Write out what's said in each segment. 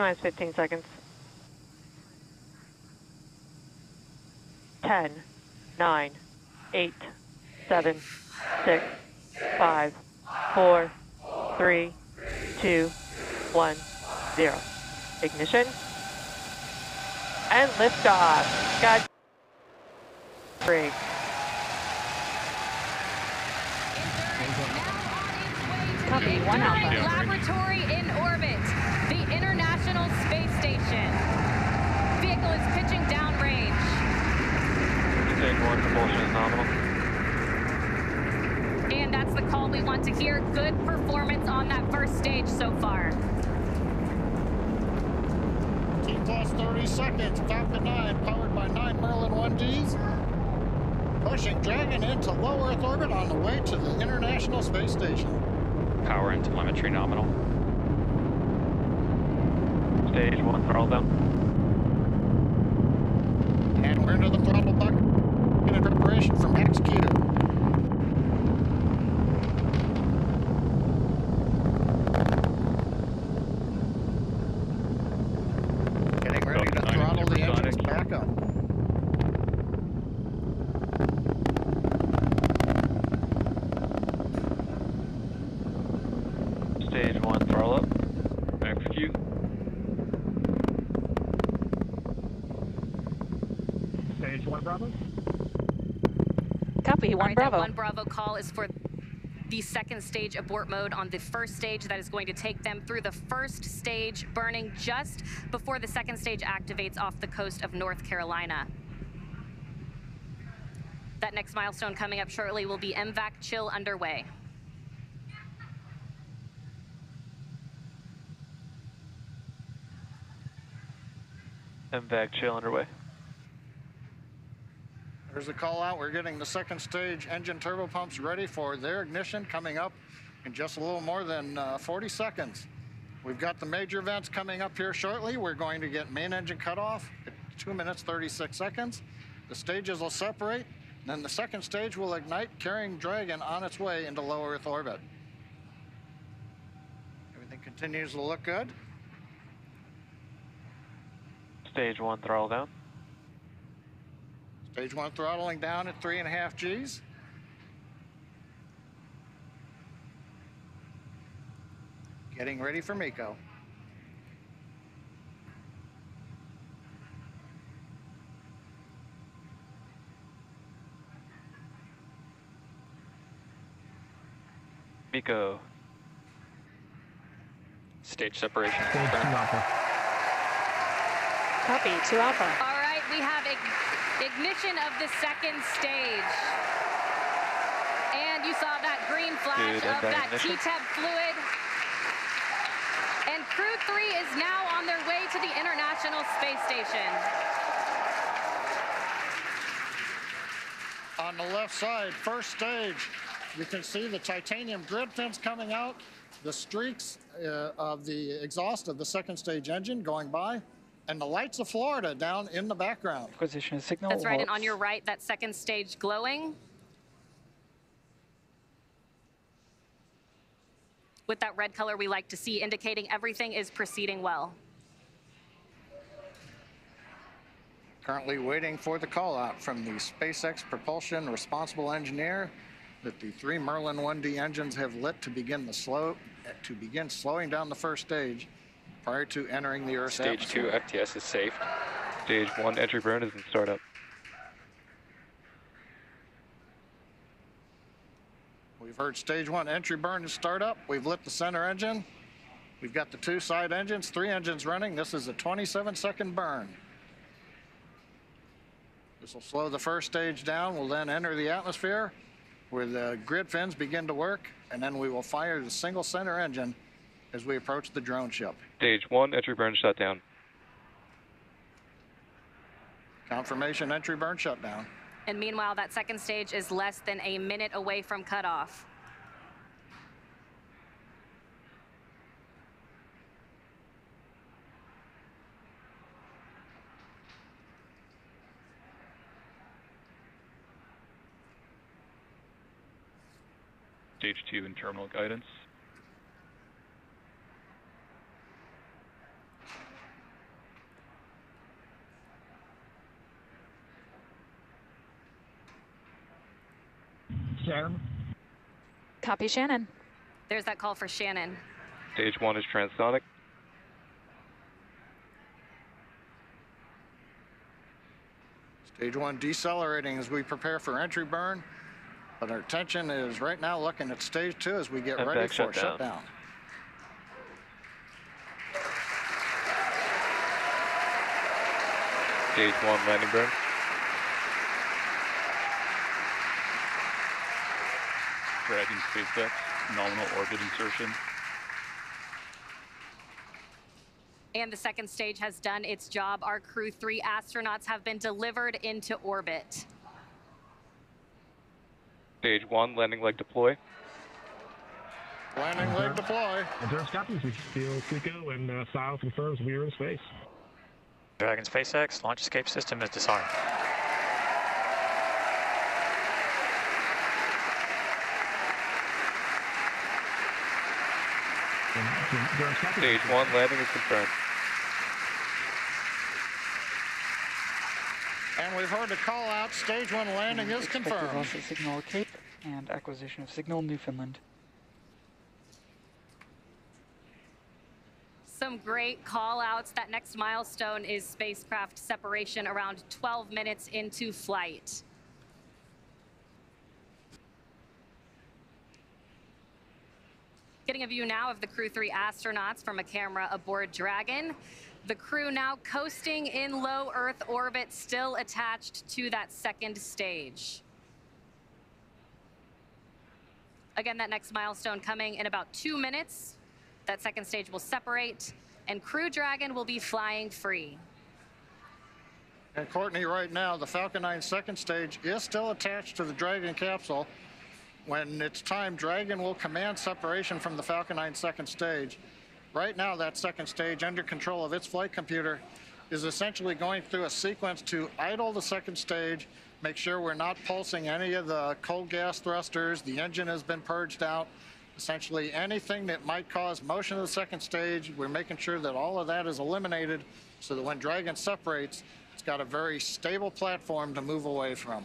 minus 15 seconds. 10, 9, 8, 7, 6, 5, 4, 3, 2, 1, 0. Ignition. And liftoff. God. Free. Copy, one alpha. Laboratory in orbit, the International Space Vehicle is pitching downrange. Stage one propulsion is nominal. And that's the call we want to hear. Good performance on that first stage so far. T plus 30 seconds. Falcon 9 powered by 9 Merlin 1Ds. Pushing Dragon into low Earth orbit on the way to the International Space Station. Power and telemetry nominal. Stage one throttle down. And we're into the throttle bucket in preparation for max Q. Getting ready to Falcon 9 is throttle the engines back up. Stage one throttle up. Max Q. Stage one, Bravo. Copy, All one right, Bravo. That one Bravo call is for the second stage abort mode on the first stage that is going to take them through the first stage burning just before the second stage activates off the coast of North Carolina. That next milestone coming up shortly will be MVAC chill underway. MVAC chill underway. There's the call out. We're getting the second stage engine turbo pumps ready for their ignition coming up in just a little more than uh, 40 seconds. We've got the major events coming up here shortly. We're going to get main engine cutoff at 2 minutes 36 seconds. The stages will separate. And then the second stage will ignite, carrying Dragon on its way into low Earth orbit. Everything continues to look good. Stage one throttle down. Stage one throttling down at three and a half Gs. Getting ready for MECO. MECO. Stage separation. Stage two alpha. Copy, two alpha. All right, we have ig- ignition of the second stage. And you saw that green flash Dude, of that that ignition. TEA-TEB fluid. And Crew 3 is now on their way to the International Space Station. On the left side, first stage, you can see the titanium grid fins coming out, the streaks uh, of the exhaust of the second stage engine going by, and the lights of Florida down in the background. Acquisition signal. That's right, and on your right, that second stage glowing. With that red color we like to see, indicating everything is proceeding well. Currently waiting for the call out from the SpaceX propulsion responsible engineer that the three Merlin 1D engines have lit to begin the slow to begin slowing down the first stage prior to entering the Earth's Stage two. FTS is safe. Stage one entry burn is in startup. We've heard stage one entry burn and startup. We've lit the center engine. We've got the two side engines, three engines running. This is a 27 second burn. This will slow the first stage down. We'll then enter the atmosphere where the grid fins begin to work, and then we will fire the single center engine as we approach the drone ship. Stage one entry burn shutdown. Confirmation entry burn shutdown. And meanwhile, that second stage is less than a minute away from cutoff. Stage two in terminal guidance. Shannon. Copy Shannon. There's that call for Shannon. Stage 1 is transonic. Stage one decelerating as we prepare for entry burn. But our attention is right now looking at stage two as we get And ready back for shutdown. shutdown. Stage 1 landing burn. Dragon SpaceX, nominal orbit insertion. And the second stage has done its job. Our Crew 3 astronauts have been delivered into orbit. Stage 1 landing leg deploy. Landing leg deploy. Endurance copies. We feel Kuko and uh, Sile confirms we are in space. Dragon SpaceX launch escape system is disarmed. And Endurance copies. Stage 1 landing is confirmed. And we've heard the call out. Stage one landing is confirmed. loss of signal Cape and acquisition of signal Newfoundland. Some great call outs. That next milestone is spacecraft separation around 12 minutes into flight. Getting a view now of the Crew 3 astronauts from a camera aboard Dragon. The crew now coasting in low Earth orbit, still attached to that second stage. Again, that next milestone coming in about two minutes. That second stage will separate, and Crew Dragon will be flying free. And Courtney, right now, the Falcon 9 second stage is still attached to the Dragon capsule. When it's time, Dragon will command separation from the Falcon 9 second stage. Right now, that second stage, under control of its flight computer, is essentially going through a sequence to idle the second stage, make sure we're not pulsing any of the cold gas thrusters, the engine has been purged out. Essentially, anything that might cause motion of the second stage, we're making sure that all of that is eliminated so that when Dragon separates, it's got a very stable platform to move away from.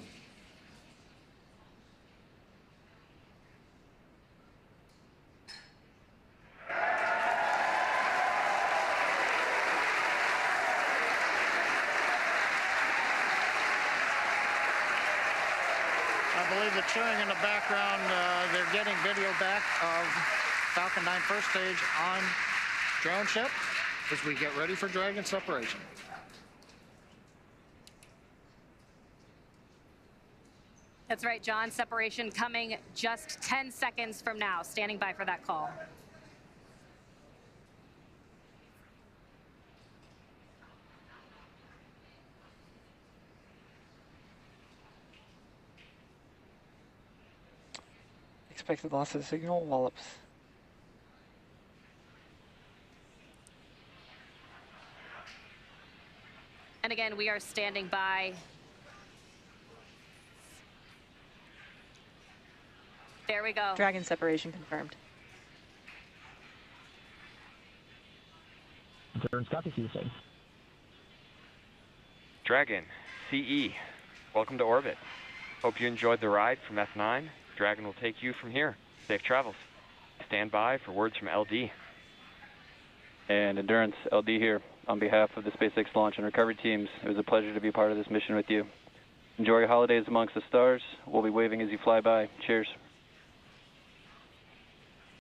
Believe the cheering in the background, uh, they're getting video back of Falcon 9 first stage on drone ship as we get ready for Dragon separation. That's right, John. Separation coming just 10 seconds from now. Standing by for that call. Expected loss of signal Wallops. And again, we are standing by. There we go. Dragon separation confirmed. Endurance copies. You say. Dragon, CE, welcome to orbit. Hope you enjoyed the ride from F9. Dragon will take you from here. Safe travels. Stand by for words from LD. and Endurance LD here on behalf of the SpaceX launch and recovery teams. It was a pleasure to be part of this mission with you. Enjoy your holidays amongst the stars. We'll be waving as you fly by. Cheers.